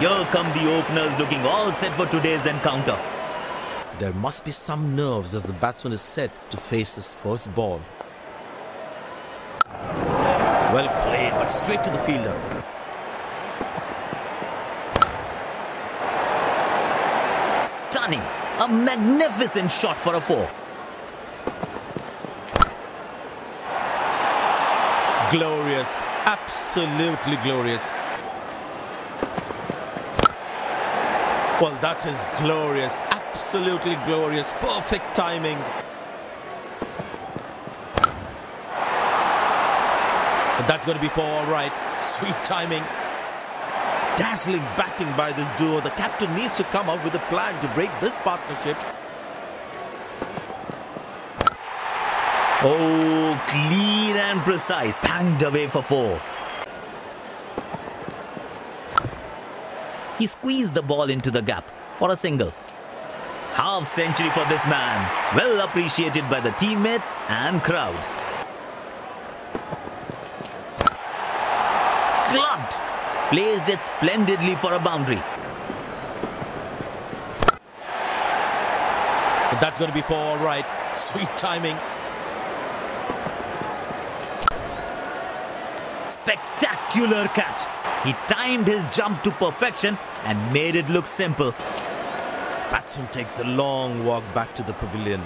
Here come the openers looking all set for today's encounter. There must be some nerves as the batsman is set to face his first ball. Well played, but straight to the fielder. Stunning. A magnificent shot for a four. Glorious. Absolutely glorious. Well, that is glorious. Absolutely glorious. Perfect timing. But that's going to be for all right. Sweet timing. Dazzling batting by this duo. The captain needs to come up with a plan to break this partnership. Oh, clean and precise. Banged away for four. He squeezed the ball into the gap for a single. Half century for this man. Well appreciated by the teammates and crowd. Clubbed. Placed it splendidly for a boundary. But that's going to be for all right. Sweet timing. Spectacular catch. He timed his jump to perfection and made it look simple. Batsman takes the long walk back to the pavilion.